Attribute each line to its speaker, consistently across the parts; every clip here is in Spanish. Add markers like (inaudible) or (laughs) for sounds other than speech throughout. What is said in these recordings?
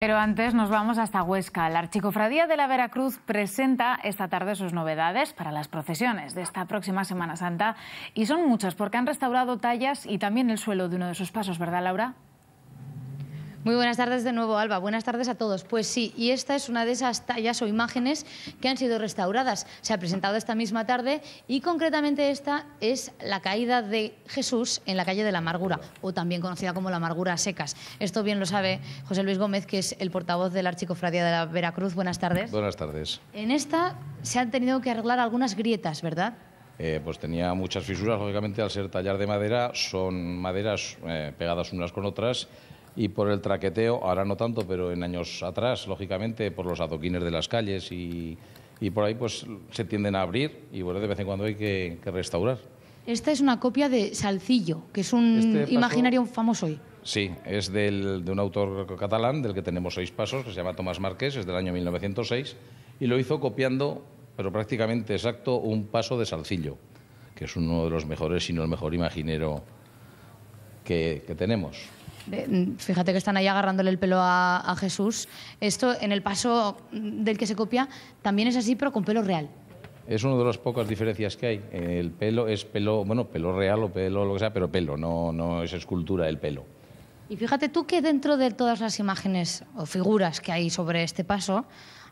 Speaker 1: Pero antes nos vamos hasta Huesca. La Archicofradía de la Veracruz presenta esta tarde sus novedades para las procesiones de esta próxima Semana Santa. Y son muchas porque han restaurado tallas y también el suelo de uno de sus pasos, ¿verdad, Laura?
Speaker 2: Muy buenas tardes de nuevo, Alba. Buenas tardes a todos. Pues sí, y esta es una de esas tallas o imágenes que han sido restauradas. Se ha presentado esta misma tarde y concretamente esta es la caída de Jesús en la calle de la Amargura, o también conocida como la Amargura Secas. Esto bien lo sabe José Luis Gómez, que es el portavoz de la Archicofradía de la Veracruz. Buenas tardes.
Speaker 3: Buenas tardes.
Speaker 2: En esta se han tenido que arreglar algunas grietas, ¿verdad?
Speaker 3: Eh, pues tenía muchas fisuras, lógicamente al ser tallar de madera, son maderas eh, pegadas unas con otras y por el traqueteo, ahora no tanto, pero en años atrás, lógicamente, por los adoquines de las calles y, y por ahí pues se tienden a abrir y bueno, de vez en cuando hay que, que restaurar.
Speaker 2: Esta es una copia de Salcillo, que es un
Speaker 3: Este paso-
Speaker 2: imaginario famoso hoy.
Speaker 3: Sí, es del, de un autor catalán del que tenemos seis pasos, que se llama Tomás Márquez, es del año 1906, y lo hizo copiando, pero prácticamente exacto, un paso de Salcillo, que es uno de los mejores, si no el mejor imaginero que, que tenemos.
Speaker 2: Mm, Fíjate que están ahí agarrándole el pelo a, a Jesús. Esto en el paso del que se copia también es así, pero con pelo real.
Speaker 3: Es una de las pocas diferencias que hay. El pelo es pelo, bueno, pelo real o pelo lo que sea, pero pelo, no, no es escultura el pelo.
Speaker 2: Y fíjate tú que dentro de todas las imágenes o figuras que hay sobre este paso,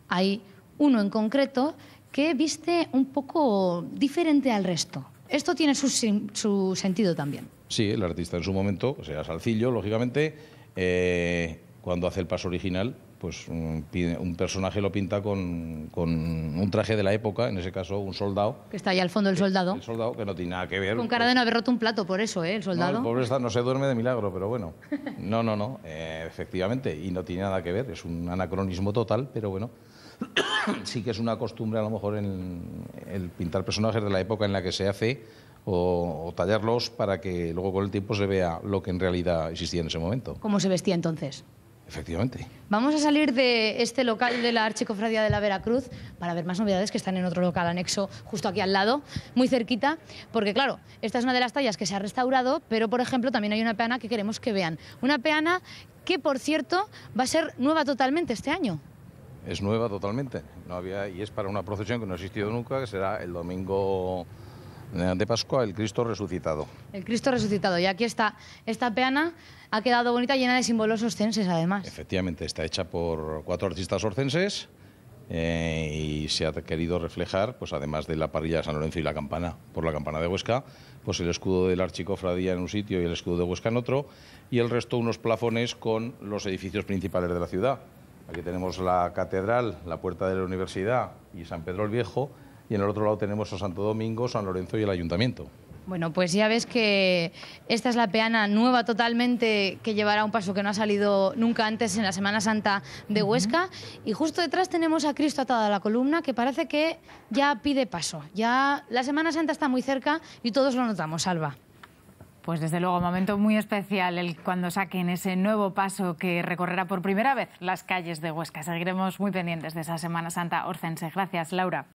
Speaker 2: hay uno en concreto que viste un poco diferente al resto. Esto tiene su, su sentido también.
Speaker 3: Sí, el artista en su momento, o sea, Salcillo, lógicamente, eh, cuando hace el paso original, pues un, personaje lo pinta con, con un traje de la época, en ese caso un soldado.
Speaker 2: Que está ahí al fondo el soldado.
Speaker 3: El soldado que no tiene nada que ver.
Speaker 2: Con cara de no haber roto un plato, por eso, ¿eh? El
Speaker 3: No,
Speaker 2: soldado.
Speaker 3: el pobre está- no se duerme de milagro, pero bueno. (laughs) No, no, no, eh, efectivamente, y no tiene nada que ver, es un anacronismo total, pero bueno. (coughs) sí que es una costumbre a lo mejor en el pintar personajes de la época en la que se hace o, o tallarlos para que luego con el tiempo se vea lo que en realidad existía en ese momento.
Speaker 2: ¿Cómo se vestía entonces?
Speaker 3: Efectivamente.
Speaker 2: Vamos a salir de este local de la Archicofradía de la Veracruz para ver más novedades que están en otro local anexo justo aquí al lado, muy cerquita, porque claro, esta es una de las tallas que se ha restaurado, pero por ejemplo también hay una peana que queremos que vean. Una peana que, por cierto, va a ser nueva totalmente este año.
Speaker 3: Es nueva totalmente. No había, y es para una procesión que no ha existido nunca, que será el domingo de Pascua, el Cristo resucitado.
Speaker 2: El Cristo resucitado. Y aquí está, esta peana ha quedado bonita, llena de símbolos oscenses además.
Speaker 3: Efectivamente, está hecha por cuatro artistas orcenses eh, y se ha querido reflejar, pues además de la parrilla de San Lorenzo y la campana, por la campana de Huesca, pues el escudo de la archicofradía en un sitio y el escudo de Huesca en otro, y el resto unos plafones con los edificios principales de la ciudad. Aquí tenemos la catedral, la puerta de la universidad y San Pedro el Viejo, y en el otro lado tenemos a Santo Domingo, San Lorenzo y el ayuntamiento.
Speaker 2: Bueno, pues ya ves que esta es la peana nueva totalmente que llevará un paso que no ha salido nunca antes en la Semana Santa de Huesca. Y justo detrás tenemos a Cristo atado a la columna que parece que ya pide paso. Ya la Semana Santa está muy cerca y todos lo notamos, Alba.
Speaker 1: Pues desde luego, momento muy especial el cuando saquen ese nuevo paso que recorrerá por primera vez las calles de Huesca. Seguiremos muy pendientes de esa Semana Santa orcense. Gracias, Laura.